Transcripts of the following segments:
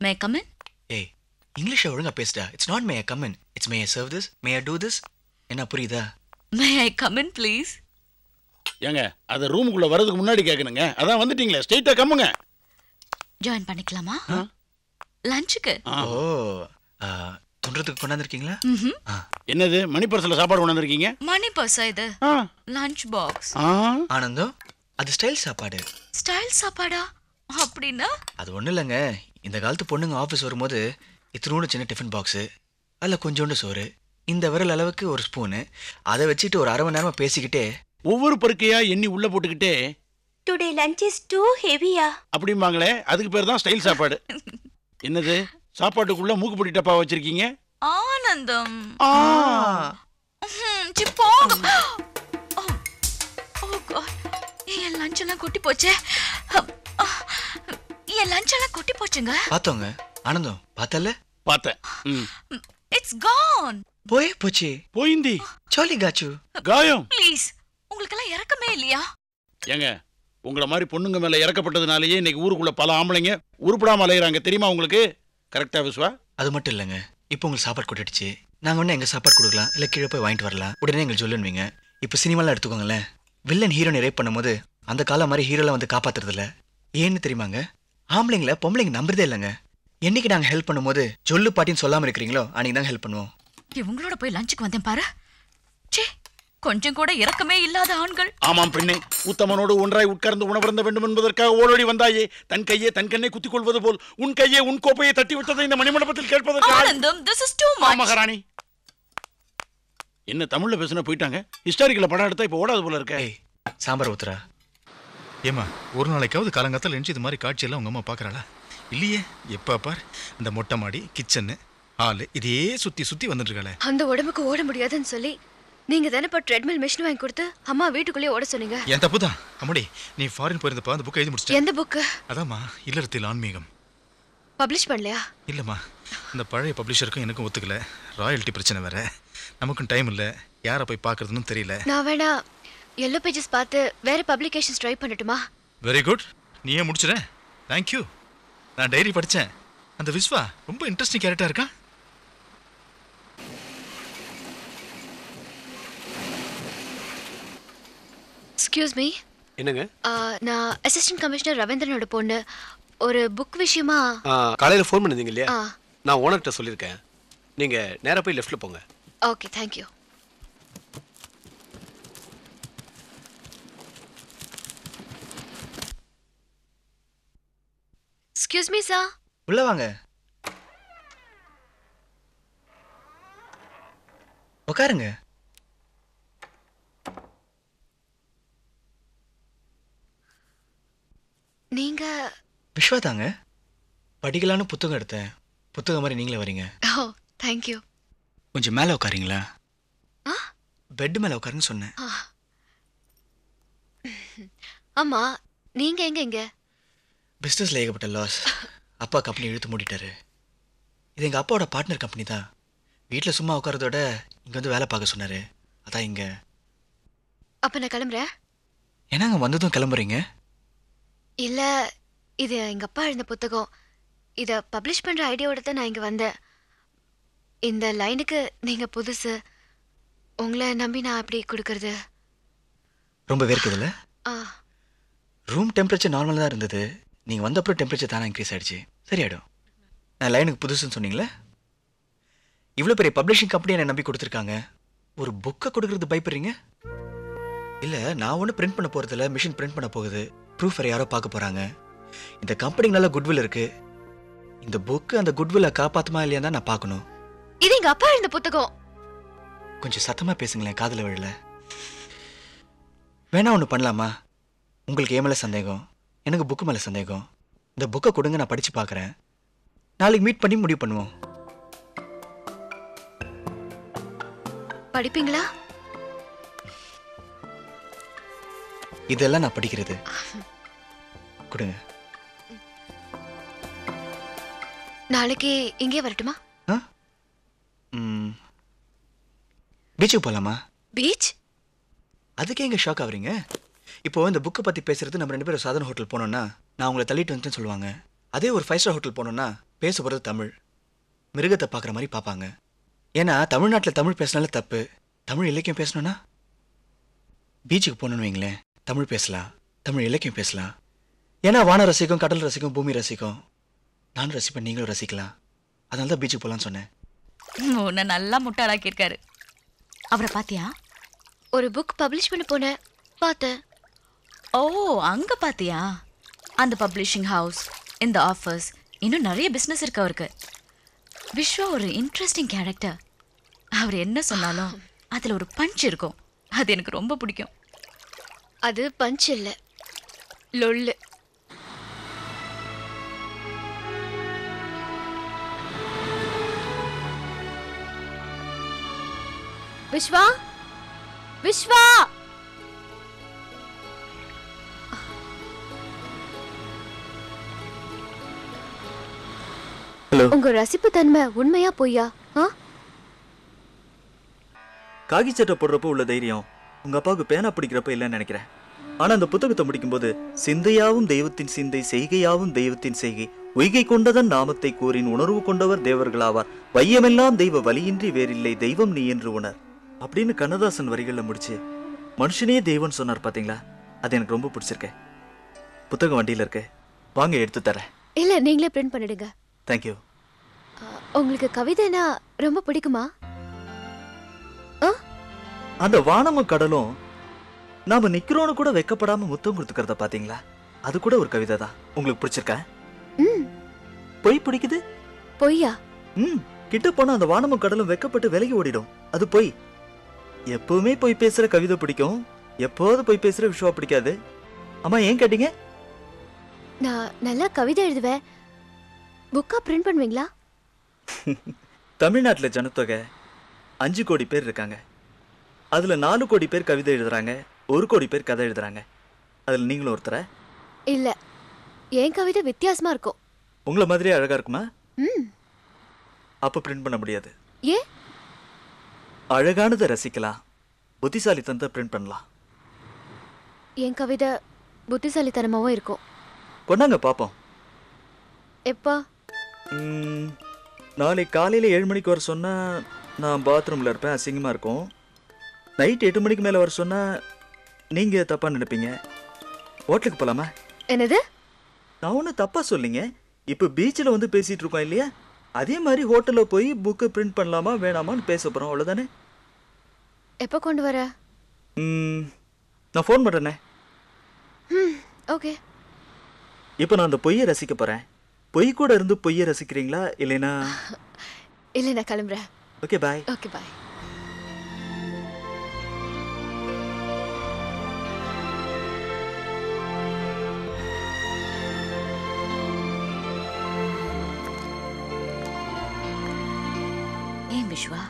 May come in ஏய் இங்கிலீஷை ஒழுங்கா பேசுடா. It's not may I come in it's may I serve this may I do this என்ன புரியுதா? மே ஐ கமன் ப்ளீஸ் ஏங்க அதை ரூமுக்குள்ள வரதுக்கு முன்னாடி கேட்கணுங்க அதான் வந்துட்டீங்களே. ஸ்ட்ரெயிட்டா கம்முங்க. ஜாயின் பண்ணிக்கலாமா? லஞ்சுக்கு ஆ. ஓ ஆ, துன்றதுக்கு கொண்டாந்துருக்கீங்களா. என்னது? மணி பர்ஸ்ல சாப்பாடு கொண்டு வந்திருக்கீங்க மணி பர்ஸா இது? ஆ. லஞ்ச் பாக்ஸ் ஆ. ஆனந்தம் அது ஸ்டைல் சாப்பாடு. ஸ்டைல் சாப்பாடா? அப்படின்னா? அது ஒன்றும் இல்லைங்க இந்த காலத்து பொண்ணுங்க ஆஃபீஸ் வரும்போது இத்தினோடு சின்ன டிஃபன் பாக்ஸு அதில் கொஞ்சோண்டு சோறு இந்த விரல் அளவுக்கு ஒரு ஸ்பூனு அதை வச்சுட்டு ஒரு அரை மணி நேரமாக பேசிக்கிட்டே ஒவ்வொரு பருக்கையா எண்ணி உள்ள போட்டுக்கிட்டே டுடே லஞ்ச் இஸ் டூ ஹெவியா அப்படிம்பாங்களே அதுக்கு பேர் தான் ஸ்டைல் சாப்பாடு. என்னது? சாப்பாட்டுக்குள்ள மூக்குப்பொடி டப்பா வச்சிருக்கீங்க? ஆனந்தம். என் லஞ்ச் எல்லாம் கொட்டி போச்சே. என் லஞ்ச் எல்லாம் கொட்டி போச்சுங்க. பார்த்தோங்க. ஆனந்தம் பார்த்தல? பார்த்தேன். ம். இட்ஸ் கான் போயே போச்சு. போயிந்தி. சோலி காச்சு. காயம். ப்ளீஸ் உங்களுக்கெல்லாம் இறக்கமே இல்லையா? ஏங்க உங்கள மாதிரி பொண்ணுங்க மேல இறக்கப்பட்டதுனாலயே இன்னைக்கு ஊருக்குள்ள பல ஆம்பளைங்க உருப்படாம அலையறாங்க. தெரியுமா உங்களுக்கு? கரெக்டா விஸ்வா? அது மட்டும் இல்லைங்க. இப்போ உங்களுக்கு சாப்பாடு கொட்டிடுச்சு. நாங்கள் ஒன்று எங்கள் சாப்பாடு கொடுக்கலாம்? இல்லை கீழே போய் வாங்கிட்டு வரலாம். உடனே எங்களுக்கு சொல்லுவீங்க இப்போ சினிமாலாம் எடுத்துக்கோங்களேன். வில்லன் ஹீரோனை ரேப் பண்ணும்போது அந்த காலம் மாதிரி ஹீரோலாம் வந்து காப்பாத்துறது இல்ல ஏன்னு தெரியுமாங்க? ஆம்பளைங்கள பொம்பளைங்க நம்புறதே இல்லைங்க. என்னைக்கு நாங்கள் ஹெல்ப் பண்ணும்போது சொல்லு பாட்டின்னு சொல்லாமல் இருக்கிறீங்களோ அன்னைக்கு தான் ஹெல்ப் பண்ணுவோம். இவங்களோட போய் லஞ்சுக்கு வந்தேன் பாரு. ச்சே கொஞ்சம் கூட இறக்கமே இல்லாத ஆண்கள். ஆமாம் பெண்ணே உத்தமனோடு ஒன்றாய் உட்கார்ந்து உணவருந்த வேண்டும் என்பதற்காக ஓடோடி வந்தாயே. தன் கையே தன் கண்ணை குத்திக் கொள்வது போல் உன் கையே உன் கோப்பையை தட்டி விட்டதை இந்த மணிமண்டபத்தில் கேட்பதற்காக மகாராணி என்ன தமிழ்ல பேசுன போயிட்டாங்க? ஹிஸ்டாரிக்கல படம் எடுத்தா இப்ப ஓடாது போல இருக்க. சாம்பார் ஊத்துறா. ஏமா ஒரு நாளைக்காவது காலங்காத்தால எழுந்து இது மாதிரி காட்சியெல்லாம் உங்க அம்மா பார்க்கறாளா? இல்லையே எப்ப பார் இந்த மொட்டை மாடி கிச்சனு ஹாலு இதையே சுத்தி சுத்தி வந்துட்டு இருக்காளே. அந்த உடம்புக்கு ஓட முடியாதுன்னு சொல்லி நீங்க தானே இப்போ ட்ரெட்மில் மிஷின் வாங்கி கொடுத்து அம்மா வீட்டுக்குள்ளேயே ஓட சொன்னீங்க? என் தப்பு தான். அம்மாடி நீ ஃபாரின் போயிருந்தப்ப அந்த புக்கை எழுதி முடிச்சிட்ட எந்த புக்கு அதாம்மா இல்லறத்தில் ஆன்மீகம். பப்ளிஷ் பண்ணலையா? இல்லைம்மா இந்த பழைய பப்ளிஷருக்கும் எனக்கும் ஒத்துக்கல. ராயல்ட்டி பிரச்சனை வேற. நமக்கும் டைம் இல்லை. யாரை போய் பார்க்கறதுன்னு தெரியல. நான் வேணா எல்லோ பேஜஸ் பார்த்து வேற பப்ளிகேஷன்ஸ் ட்ரை பண்ணட்டுமா? வெரி குட் நீயே முடிச்சிட தேங்க்யூ நான் டைரி படித்தேன் அந்த விஸ்வா ரொம்ப இன்ட்ரெஸ்டிங் கேரக்டர் இருக்கா? எக்ஸ்கியூஸ் மீ என்னங்க? நான் அசிஸ்டன்ட் கமிஷனர் ரவீந்திரனோட பொண்ணு. ஒரு புக் விஷயமா? காலையில் ஃபோன் பண்ணிருந்தீங்க இல்லையா? நான் ஓனர்கிட்ட சொல்லியிருக்கேன். நீங்கள் நேராக போய் லெஃப்ட்டில் போங்க. Okay thank you excuse me sir உள்ள வாங்க. உட்காருங்க நீங்க விஸ்வா தாங்க. படிக்கலான்னு புத்தகம் எடுத்தேன். புத்தகம் மாதிரி நீங்களே வரீங்க. ஓ தேங்க்யூ கொஞ்சம் மேலே உட்காருங்களா ஆ? பெட் மேலே உட்காருன்னு சொன்னேன். ஆமா நீங்க எங்க இங்க? பிஸ்னஸில் ஏகப்பட்ட லாஸ் அப்பா கம்பெனி இழுத்து மூடிட்டாரு. இது எங்கள் அப்பாவோட பார்ட்னர் கம்பெனி தான். வீட்டில் சும்மா உட்காரதோட இங்கே வந்து வேலை பார்க்க சொன்னார். அதான் இங்கே. அப்ப நான் கிளம்புறேன் என்னங்க வந்ததும் கிளம்புறீங்க. இல்ல இது எங்க அப்பா எழுந்த புத்தகம். இத பப்ளிஷ் பண்ற ஐடியாவோட தான் நான் இங்க வந்தேன். இந்த லைனுக்கு நீங்க புதுசு. உங்களை நம்பி நான் அப்படி கொடுக்கறது? ரொம்ப வேர்க்குதுல்ல ஆ. ரூம் டெம்பரேச்சர் நார்மலாக தான் இருந்தது. நீங்கள் வந்த அப்புறம் டெம்பரேச்சர் தானே இன்க்ரீஸ் ஆயிடுச்சு. சரியாயிடும் நான் லைனுக்கு புதுசுன்னு சொன்னீங்களே? இவ்வளோ பெரிய பப்ளிஷிங் கம்பெனி என்னை நம்பி கொடுத்துருக்காங்க. ஒரு புக்கை கொடுக்கறது பயப்படுறீங்க? இல்லை நான் ஒன்றும் பிரிண்ட் பண்ண போகிறதில்ல மிஷின் பிரிண்ட் பண்ண போகுது. ப்ரூஃப் வேறு யாரோ பார்க்க போகிறாங்க இந்த கம்பெனிக்கு நல்ல குட்வில் இருக்கு. இந்த புக்கு அந்த குட்வில்லை காப்பாற்றுமா இல்லையா தான் நான் பார்க்கணும். இது எங்க அப்பா எழுந்த புத்தகம். கொஞ்சம் சத்தமாக பேசுங்களேன் காதில் விழல. வேணா ஒன்று பண்ணலாமா? உங்களுக்கு ஏன் மேலே சந்தேகம்? எனக்கு புக்கு மேலே சந்தேகம். இந்த புக்கை கொடுங்க நான் படித்து பார்க்குறேன். நாளைக்கு மீட் பண்ணி முடிவு பண்ணுவோம். படிப்பீங்களா? இதெல்லாம் நான் படிக்கிறது. கொடுங்க. நாளைக்கு இங்கே வரட்டுமா? பீச்சுக்கு போகலாமா பீச் அதுக்கே இங்கே ஷாக் ஆகுறீங்க? இப்போ இந்த புக்கை பற்றி பேசுறது நம்ம ரெண்டு பேரும் சாதன ஹோட்டல் போனோம்னா நான் உங்களை தள்ளிட்டு வந்துட்டேன்னு சொல்லுவாங்க. அதே ஒரு ஃபைவ் ஸ்டார் ஹோட்டல் போனோம்னா பேச போகிறது தமிழ். மிருகத்தை பார்க்குற மாதிரி பார்ப்பாங்க. ஏன்னா தமிழ்நாட்டில் தமிழ் பேசினாலே தப்பு. தமிழ் இலக்கியம் பேசணும்னா? பீச்சுக்கு போகணுன்னு வைங்களேன் தமிழ் பேசலாம். தமிழ் இலக்கியம் பேசலாம். ஏன்னா வான ரசிக்கும் கடல் ரசிக்கும் பூமி ரசிக்கும். நானும் ரசிப்பேன் நீங்களும் ரசிக்கலாம். அதனால தான் பீச்சுக்கு போகலான்னு சொன்னேன். உன்னை நல்லா முட்டாளாக்கியிருக்காரு. அவரை பாத்தியா? ஒரு புக் பப்ளிஷ் பண்ண போனேன் பார்த்தேன் ஓ அங்க பாத்தியா? அந்த பப்ளிஷிங் ஹவுஸ் இந்த ஆஃபர்ஸ் இன்னும் நிறைய பிசினஸ் இருக்கு அவருக்கு. விஸ்வா ஒரு இன்ட்ரெஸ்டிங் கேரக்டர் அவர் என்ன சொன்னாலும் அதுல ஒரு பஞ்ச் இருக்கும். அது எனக்கு ரொம்ப பிடிக்கும். அது பஞ்ச் இல்ல. லொல்லு. விஸ்வா விஸ்வா ஹலோ உங்க ரசிப்பு தன்மை உண்மையா பொய்யா? காகி சட்டை போடுறப்போ உள்ள தைரியம் உங்க அப்பாவுக்கு பேனா பிடிக்கிறப்ப இல்லைன்னு நினைக்கிறேன். ஆனா அந்த புத்தகத்தை முடிக்கும்போது சிந்தையாவும் தெய்வத்தின் சிந்தை செய்கையாவும் தெய்வத்தின் செய்கை உய்கை கொண்டதன் நாமத்தை கூறின் உணர்வு கொண்டவர் தேவர்களாவார். வையமெல்லாம் தெய்வ வலியின்றி வேறில்லை தெய்வம் நீ என்று உணர். அப்படின்னு கண்ணதாசன் வரிகளில் முடிச்சு மனுஷனே தெய்வம்னு சொன்னார் பாத்தீங்களா? அது எனக்கு ரொம்ப பிடிச்சிருக்கு. புத்தகம் வண்டியில இருக்கு. வாங்க எடுத்து தரேன். இல்ல நீங்களே பிரிண்ட் பண்ணிடுங்க. தேங்க்யூ உங்களுக்கு கவிதைனா ரொம்ப பிடிக்குமா? அந்த வானமும் கடலும் நாம நிக்கிறோன்னு கூட வெக்கப்படாம முத்தம் கொடுத்துக்கிறத பாத்தீங்களா? அது கூட ஒரு கவிதை தான். உங்களுக்கு பிடிச்சிருக்கா? ம். பொய் பிடிக்குது? பொய்யா? ம். கிட்ட போனா அந்த வானமும் கடலும் வெக்கப்பட்டு விலகி ஓடிடும். அது பொய். எப்பவுமே பொய் பேசுற கவிதை பிடிக்கும். எப்போது பொய் பேசுற விஷயம் பிடிக்காது. அம்மா ஏன் கேட்டீங்க? நான் நல்லா கவிதை எழுதுவேன். புக்கா பிரிண்ட் பண்ணுவீங்களா? தமிழ்நாட்டுல ஜனத்தொகை அஞ்சு கோடி பேர் இருக்காங்க. அதுல நாலு கோடி பேர் கவிதை எழுதுறாங்க ஒரு கோடி பேர் கதை எழுதுறாங்க. அதுல நீங்களும் ஒருத்தர? இல்ல என் கவிதை வித்தியாசமா இருக்கும். உங்களை மாதிரியே அழகா இருக்குமா? ம். அப்ப பிரிண்ட் பண்ண முடியாது. ஏன் அழகானதை ரசிக்கலாம் புத்திசாலித்தனத்தை பிரிண்ட் பண்ணலாம். என் கவிதை புத்திசாலித்தனமாவும் இருக்கும். கொண்டாங்க பார்ப்போம் எப்போ? ம், நாளை காலையில் ஏழு மணிக்கு வர சொன்னால் நான் பாத்ரூமில் இருப்பேன் அசிங்கமாக இருக்கும். நைட் எட்டு மணிக்கு மேலே வர சொன்னால் நீங்கள் தப்பாக நினைப்பீங்க. ஹோட்டலுக்கு போகலாமா என்னது? நான் ஒன்றும் தப்பாக சொல்லிங்க இப்போ பீச்சில் வந்து பேசிகிட்டு இருக்கோம் இல்லையா? அதே மாதிரி ஹோட்டலில் போய் புக்கு பிரிண்ட் பண்ணலாமா வேணாமான்னு பேச போகிறோம் அவ்வளோதானே எப்போ கொண்டு வர? ம், நான் ஃபோன் பண்ணுறேனே ம் ஓகே இப்போ நான் அந்த பொய்யை ரசிக்க போகிறேன் பொய் கூட இருந்து பொய்யை ரசிக்கிறீங்களா இல்லைன்னா? இல்லை நான் கிளம்புறேன். ஓகே பாய் ஓகே பாய் ஏன் விஸ்வா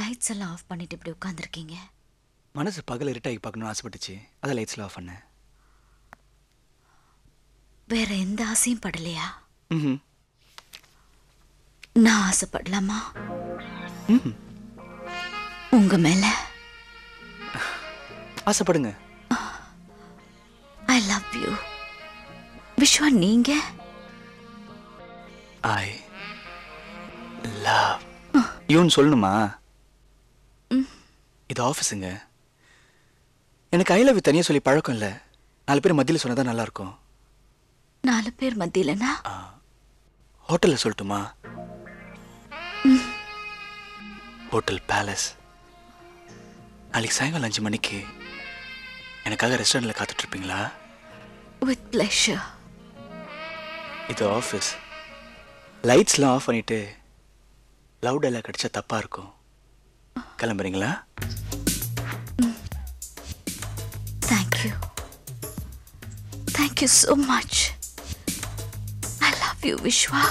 லைட்ஸ் எல்லாம் ஆஃப் பண்ணிட்டு இப்படி உட்காந்துருக்கீங்க மனசு பகல் இருட்டாகி பார்க்கணும்னு ஆசைப்பட்டுச்சு. அதை லைட்ஸில் ஆஃப் பண்ணேன். வேற எந்த ஆசையும் படலையா? நான் ஆசைப்படலாமா? உங்க மேல? ஆசைப்படுங்க. ஐ லவ் யூ விஸ்வா நீங்க? ஐ லவ் யூன்னு சொல்லணுமா? இது ஆஃபீஸுங்க எனக்கு ஐ லவ் தனியாக சொல்லி பழக்கம் இல்லை. நாலு பேர் மத்தியில் சொன்னா தான் நல்லா இருக்கும். நாலு பேர் மத்தியிலனா? ஹோட்டலில் சொல்லட்டுமா? Hotel palace. நாளைக்கு சாயங்காலம் அஞ்சு மணிக்கு. எனக்காக ரெஸ்டாரண்ட்டில் காத்துட்ருப்பீங்களா? வித் பிளஷர் இது ஆஃபீஸ். லைட்ஸ்லாம் ஆஃப் பண்ணிட்டு லவ் டைலாக் அடிச்சா தப்பாக இருக்கும். கிளம்புறீங்களா? Thank you thank you so much love you Viswa.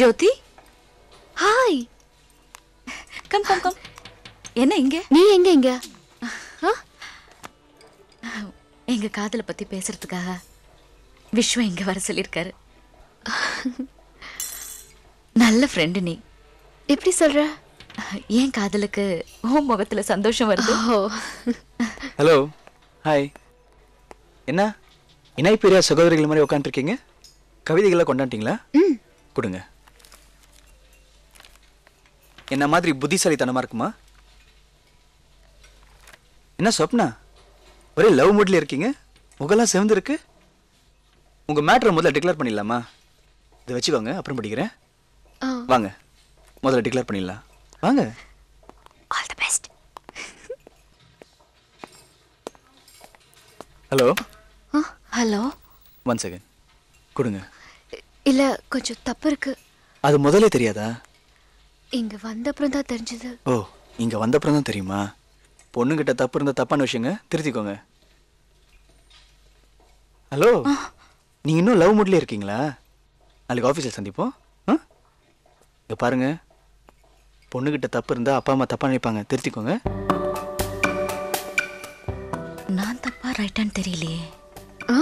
Jyothi? Hi come come come என்ன இங்க? நீ எங்க இங்க? எங்க காதலை பத்தி பேசுறதுக்காக. விஸ்வா இங்க வர சொல்லியிருக்காரு. நல்ல ஃப்ரெண்டு நீ. எப்படி சொல்ற? ஏன் காதலுக்கு உன் முகத்துல சந்தோஷம் வருது? ஓ. ஹலோ ஹாய் என்ன? இணை பெரியா சகோதரிகள் மாதிரி உட்காந்துருக்கீங்க கவிதைகள்லாம் கொண்டாட்டிங்களா கொடுங்க. என்ன மாதிரி புத்திசாலித்தனமா இருக்குமா? என்ன சொப்னா? ஒரே லவ் மூட்ல இருக்கீங்க? முகலாம் சிவந்து இருக்கு உங்க மேட்ரை முதல்ல டிக்ளேர் பண்ணிடலாமா? இதை வச்சுக்கோங்க அப்புறம் படிக்கிறேன். வாங்க. முதல்ல டிக்ளேர் பண்ணிடலாம். வாங்க. All the best hello hello one second கொடுங்க. இல்ல கொஞ்சம் தப்பு இருக்கு. அது முதல்ல தெரியாதா? இங்க வந்த அப்புறம் தான் தெரிஞ்சது. ஓ இங்க வந்தப்புறம் தான் தெரியுமா? பொண்ணுகிட்ட தப்பு இருந்தா தப்பான விஷயங்க திருத்திக்கோங்க. ஹலோ நீங்க இன்னும் லவ் மூட்லயே இருக்கீங்களா? நாளைக்கு ஆஃபீஸில் சந்திப்போம். ஆ? இங்க பாருங்க. பொண்ணுகிட்ட தப்பு இருந்தா அப்பா அம்மா தப்பா நினைப்பாங்க. திருத்திக்கோங்க நான் தப்பா ரைட்டான்னு தெரியலையே. ஆ?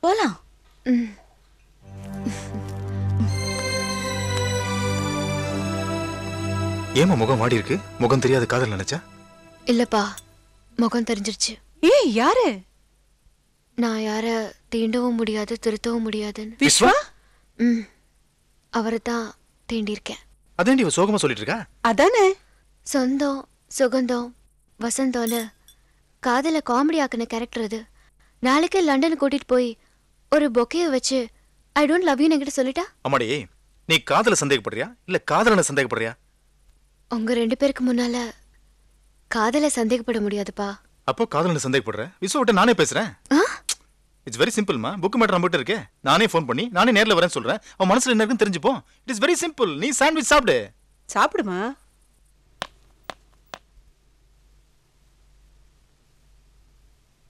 போலாம். ம். ஏமா முகம் வாடி இருக்கு? முகம் தெரியாத காதல் நினைச்சா? இல்லப்பா முகம் தெரிஞ்சிருச்சு. ஏய் யாரு? நான் யார தீண்டவும் முடியாது திருத்தவும் முடியாதுன்னு. விஸ்வா? ம். அவரை தான் தீண்டியிருக்கேன். அதேண்டி இவ சோகமா சொல்லிட்டு இருக்கா அதானே? சொந்தம் சுகந்தம் வசந்தம்னு. காதல காமெடி ஆக்கின கேரக்டர் அது. நாளைக்கு லண்டன் கூட்டிட்டு போய் ஒரு பொக்கையை வச்சு ஐ டோன்ட் லவ் யூ என்கிட்ட சொல்லிட்டா? அம்மாடி நீ காதல சந்தேகப்படுறியா? இல்ல காதலனை சந்தேகப்படுறியா? உங்க ரெண்டு பேருக்கு முன்னால காதல சந்தேகப்பட முடியாதுப்பா. அப்போ காதலனை சந்தேகப்படுற? விஸ்வ விட்டு நானே பேசுறேன். ஆ? இட்ஸ் வெரி சிம்பிள்மா புக் மேட்டர் நம்மகிட்ட இருக்கே. நானே ஃபோன் பண்ணி நானே நேர்ல வரேன்னு சொல்றேன். அவன் மனசுல என்ன இருக்குன்னு தெரிஞ்சுப்போம். இட் இஸ் வெரி சிம்பிள் நீ சாண்ட்விச் சாப்பிடு. சாப்பிடுமா?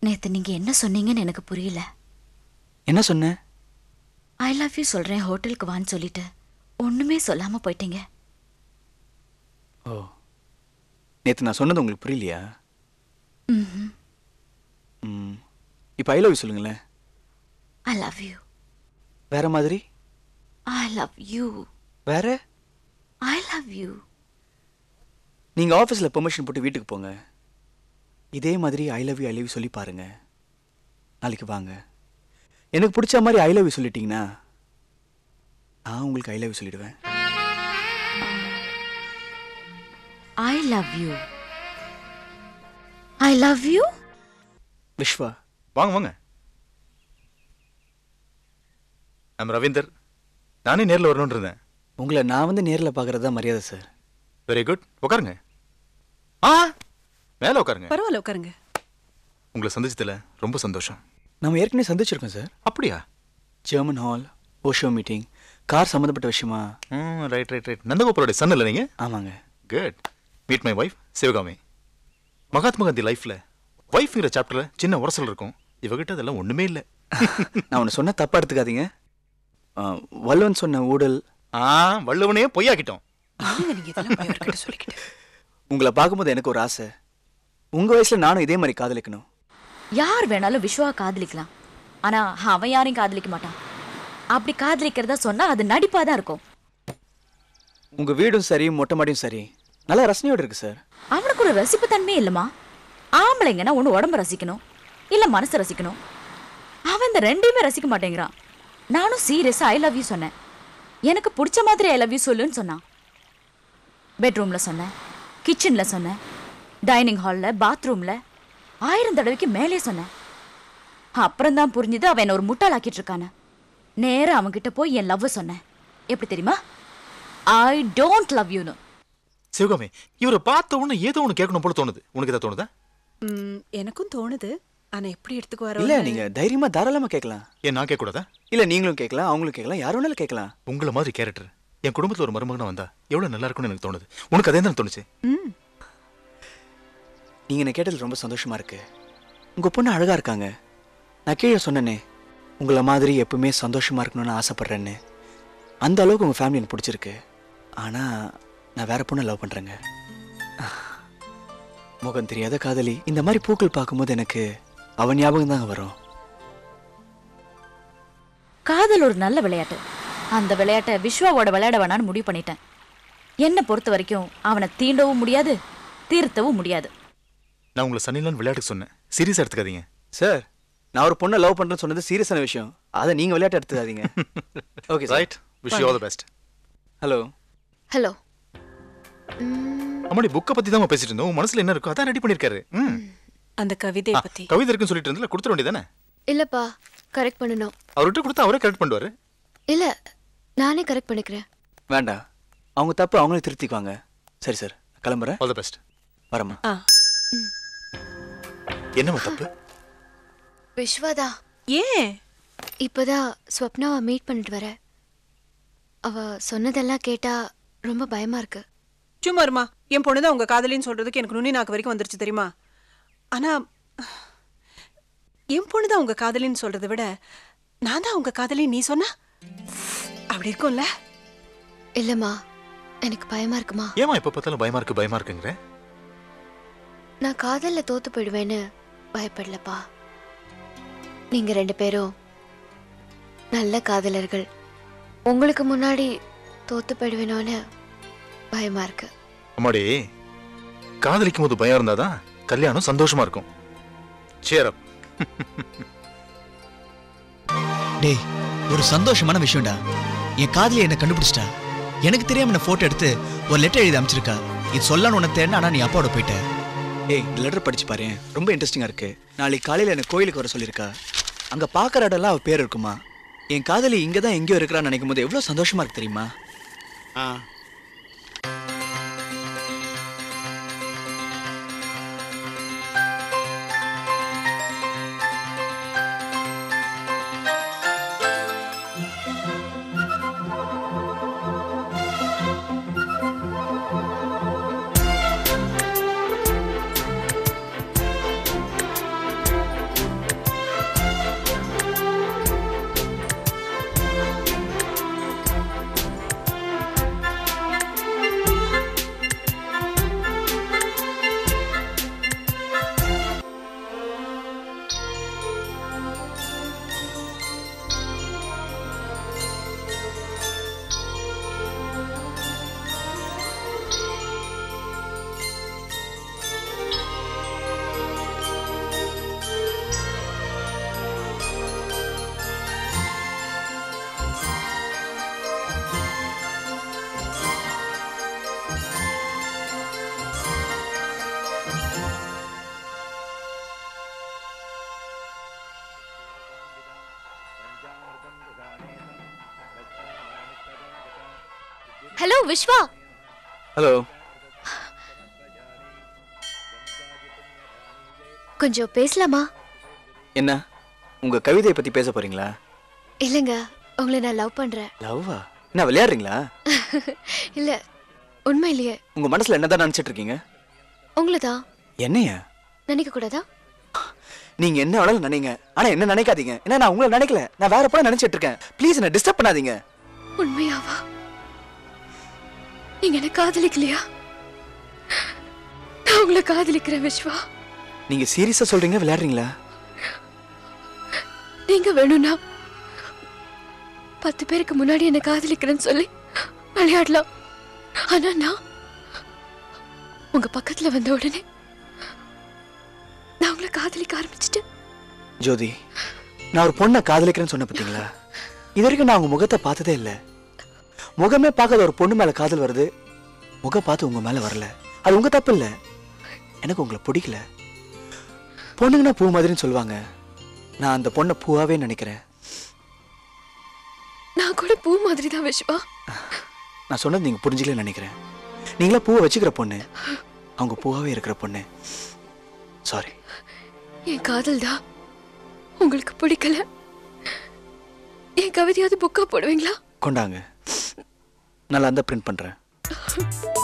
நேத்து நீங்க என்ன சொன்னீங்கன்னு எனக்கு புரியல. என்ன சொன்னேன் ஐ லவ் யூ சொல்றேன் ஹோட்டலுக்கு வான்னு சொல்லிட்டு. ஒண்ணுமே சொல்லாம போயிட்டீங்க. ஓ. நேத்து நான் சொன்னது உங்களுக்கு புரியலையா? ம்ஹும். இப்போ ஐ லவ் சொல்லுங்களேன் ஐ லவ் யூ வேற மாதிரி ஐ லவ் யூ வேற ஐ லவ் யூ நீங்க ஆஃபீஸ்ல பெர்மிஷன் போட்டு வீட்டுக்கு போங்க இதே மாதிரி I love you I love you சொல்லி பாருங்க நாளைக்கு வாங்க எனக்கு பிடிச்ச மாதிரி ஐ லவ் யூ சொல்லிட்டீங்கன்னா நான் உங்களுக்கு ஐ லவ் யூ சொல்லிடுவேன் I love you I love you Viswa வாங்க வாங்க. ஐம் ரவீந்தர் நானே நேர்ல வரணும்னு இருந்தேன். உங்களை நான் வந்து நேரில் பார்க்கறது தான் மரியாதை சார். வெரி குட் உட்காருங்க. ஆ மேல உட்காருங்க. பரவாயில்ல உட்காருங்க. உங்களை சந்திச்சதுல ரொம்ப சந்தோஷம். நம்ம ஏற்கனவே சந்திச்சிருக்கோம் சார். அப்படியா? German hall Osho meeting car சம்மந்தப்பட்ட விஷயமா? ம் ரைட் ரைட் ரைட் நந்தகோபாலோட சன் இல்லை நீங்க? ஆமாங்க. Good meet my wife Sivakami. Mahatma Gandhi லைஃப்ல ஒய்ஃப்ங்கிற சாப்டர்ல சின்ன உரசல் இருக்கும். இவகிட்ட அதெல்லாம் ஒண்ணுமே இல்லை. நான் ஒன்று சொன்ன தப்பா எடுத்துக்காதீங்க. ஆ, வள்ளுவன் சொன்ன ஊடல். ஆ வள்ளுவனே பொய்யாக்கிட்டோம். என்னங்க நீங்க இதெல்லாம் போய் அவர்கிட்ட சொல்லிக்கிட்டு. உங்களை பார்க்கும்போது எனக்கு ஒரு ஆசை. உங்க வயசுல நானும் இதே மாதிரி காதலிக்கணும். யார் வேணாலும் விஸ்வா காதலிக்கலாம். ஆனா அவன் யாரையும் காதலிக்க மாட்டான். அப்படி காதலிக்கிறதா சொன்னா அது நடிப்பா தான் இருக்கும். உங்க வீடும் சரி மொட்டை மாடியும் சரி. நல்லா ரசனையோடு இருக்கு சார். அவனுக்கு ஒரு ரசிப்பு தன்மையே இல்லம்மா. ஆம்பளைங்கன்னா ஒண்ணு உடம்ப ரசிக்கணும். இல்ல மனசை ரசிக்கணும். அவன் இந்த ரெண்டையுமே ரசிக்க மாட்டேங்கிறான். நானும் சீரியஸா ஐ லவ் யூ சொன்னேன். எனக்கு பிடிச்ச மாதிரி ஐ லவ் யூ சொல்லுன்னு சொன்னான். பெட்ரூம்ல சொன்னேன். கிச்சன்ல சொன்னேன். டைனிங் ஹால்ல பாத்ரூம்ல ஆயிரம் தடவைக்கு மேலே சொன்னேன். அப்புறம் தான் புரிஞ்சுது அவன் என்ன ஒரு முட்டாளாக்கிட்டு இருக்கானு நேரா அவன்கிட்ட போய் என் லவ் சொன்னேன். எப்படி தெரியுமா? ஐ டோன்ட் லவ் யூன்னு சிவகாமி இவரை பார்த்த உடனே ஏதோ ஒன்று கேட்கணும் போல தோணுது. உனக்கு ஏதாவது தோணுதா? ம், எனக்கும் தோணுது. ஆனா எப்படி எடுத்துக்குவாரோ இல்ல நீங்க தைரியமா தாராளமா கேட்கலாம். ஏன் நான் கேட்கக்கூடாதா? இல்ல நீங்களும் கேட்கலாம் அவங்களும் கேட்கலாம் யார் வேணாலும் கேட்கலாம். உங்களை மாதிரி கேரக்டர் என் குடும்பத்துல ஒரு மருமகனா வந்தா எவ்வளவு நல்லா இருக்கும்னு எனக்கு தோணுது. உனக்கு அதே தான் தோணுச்சு? ம். நீங்க என்ன கேட்டது ரொம்ப சந்தோஷமா இருக்கு. உங்க பொண்ணு அழகா இருக்காங்க. நான் கீழே சொன்னேனே உங்களை மாதிரி எப்பவுமே சந்தோஷமா இருக்கணும்னு ஆசைப்படுறேன்னு. அந்த அளவுக்கு உங்க ஃபேமிலி எனக்கு பிடிச்சிருக்கு. ஆனா நான் வேற பொண்ணை லவ் பண்றேங்க. முகம் தெரியாத காதலி இந்த மாதிரி பூக்கள் பார்க்கும்போது எனக்கு அவன் ஞாபகம் தாங்க வரும். காதல் ஒரு நல்ல விளையாட்டு. அந்த விளையாட்டை விஸ்வாவோட விளையாட வேணான்னு முடிவு பண்ணிட்டேன். என்னை பொறுத்த வரைக்கும் அவனை தீண்டவும் முடியாது தீர்த்தவும் முடியாது. நான் உங்களை சன்னிலான் விளையாட்டுக்கு சொன்னேன். சீரியஸாக எடுத்துக்காதீங்க. சார் நான் ஒரு பொண்ணை லவ் பண்றேன்னு சொன்னது சீரியஸான விஷயம். அதை நீங்க விளையாட்டு எடுத்துக்காதீங்க. Okay right wish you all the best hello hello அம்மாடி புக்கை பத்தி தான் பேசிட்டு இருந்தோம். உன் மனசுல என்ன இருக்கோ அதான் ரெடி பண்ணிருக்காரு ம். அந்த கவிதை பத்தி. கவிதை இருக்குன்னு சொல்லிட்டு இருந்தல கொடுத்துட வேண்டியதானே? இல்லப்பா கரெக்ட் பண்ணணும். அவர்கிட்ட கொடுத்தா அவரே கரெக்ட் பண்ணுவாரு? இல்ல நானே கரெக்ட் பண்ணிக்கிறேன். வேண்டாம் அவங்க தப்பு அவங்களே திருத்திக்குவாங்க. சரி சார் கிளம்புறேன். ஆல் தி பெஸ்ட் வரமா என்னம்மா தப்பு? விஸ்வாதா ஏன்? இப்பதான் ஸ்வப்னாவை மீட் பண்ணிட்டு வரேன் அவ சொன்னதெல்லாம் கேட்டா ரொம்ப பயமா இருக்கு. சும்மா என் பொண்ணுதான் உங்க காதலின்னு சொல்றதுக்கு எனக்கு நுனி நாக்கு வரைக்கும் வந்துருச்சு தெரியுமா? ஆனா என் பொண்ணுதான் உங்க காதலின்னு சொல்றதை விட நான் தான் உங்க காதலி நீ சொன்னா? அப்படி இருக்கும்ல? இல்லம்மா எனக்கு பயமா இருக்குமா? ஏமா எப்ப பார்த்தாலும் பயமா இருக்கு பயமா இருக்குங்கிற? நான் காதல்ல தோத்து போயிடுவேன்னு பயப்படலப்பா. நீங்க ரெண்டு பேரும் நல்ல காதலர்கள். உங்களுக்கு முன்னாடி தோத்து போயிடுவேனோன்னு பயமா இருக்கு. அம்மாடி காதலிக்கும் போது பயம் இருந்தாதான் கல்யாணம் சந்தோஷமா இருக்கும். சேர் அப் டேய் ஒரு சந்தோஷமான விஷயம்டா. என் காதலி என்ன கண்டுபிடிச்சிட்டா. எனக்கு தெரியாம என்ன போட்டோ எடுத்து ஒரு லெட்டர் எழுதி அமைச்சிருக்கா இது சொல்லலாம்னு உனக்கு தேடினா ஆனா நீ அப்பாவோட போயிட்ட. ஏய் இந்த லெட்டர் படிச்சு பாரு. ரொம்ப இன்ட்ரெஸ்டிங்கா இருக்கு. நாளைக்கு காலையில எனக்கு கோயிலுக்கு வர சொல்லியிருக்கா. அங்க பாக்குற இடம்லாம் அவ பேர் இருக்குமா? என் காதலி இங்க தான் எங்கேயோ இருக்கிறான்னு நினைக்கும் போது எவ்வளவு சந்தோஷமா இருக்கு தெரியுமா? ஆ. ஹலோ விஸ்வா ஹலோ கொஞ்சம் பேசலாமா? என்ன? உங்க கவிதையை பத்தி பேச போறீங்களா? இல்லைங்க உங்களை நான் லவ் பண்றேன். லவ்வா என்ன விளையாடுறீங்களா? இல்ல உண்மையிலேயே உங்க மனசுல என்னதான் நினைச்சிட்டு இருக்கீங்க? உங்களை தான் என்னையா? நினைக்க கூடாதா? நீங்க என்ன வேணாலும் நினைங்க. ஆனா என்ன நினைக்காதீங்க. ஏன்னா நான் உங்களை நினைக்கல. நான் வேற போல நினைச்சிட்டு இருக்கேன். ப்ளீஸ் என்ன டிஸ்டர்ப் பண்ணாதீங்க. உண்மையாவா? நீங்க என்ன காதலிக்கலையா? நான் உங்களை காதலிக்கிறேன் விஸ்வா. நீங்க சீரியஸா சொல்றீங்க விளையாடுறீங்களா? நீங்க வேணும்னா பத்து பேருக்கு முன்னாடி என்ன காதலிக்கிறேன்னு சொல்லி விளையாடலாம். ஆனா நான் உங்க பக்கத்துல வந்த உடனே நான் உங்களை காதலிக்க ஆரம்பிச்சிட்டேன் ஜோதி நான் ஒரு பொண்ணை காதலிக்கிறேன்னு சொன்ன பார்த்தீங்களா? இது வரைக்கும் நான் உங்க முகத்தை பார்த்ததே இல்லை. முகமே பார்க்காத ஒரு பொண்ணு மேல காதல் வருது. முகம் பார்த்து உங்க மேல வரல. அது உங்க தப்பு இல்ல எனக்கு உங்களை பிடிக்கல. பொண்ணுங்கன்னா பூ மாதிரின்னு சொல்லுவாங்க. நான் அந்த பொண்ணை பூவாவே நினைக்கிறேன். நான் கூட பூ மாதிரி தான் விஸ்வா நான் சொன்னது நீங்க புரிஞ்சுக்கலன்னு நினைக்கிறேன். நீங்களா பூவை வச்சுக்கிற பொண்ணு. அவங்க பூவாவே இருக்கிற பொண்ணு. சாரி என் காதல் தான் உங்களுக்கு பிடிக்கல. என் கவிதையாவது புக்கா போடுவீங்களா? கொண்டாங்க. நல்லா அந்த பிரிண்ட் பண்றேன்.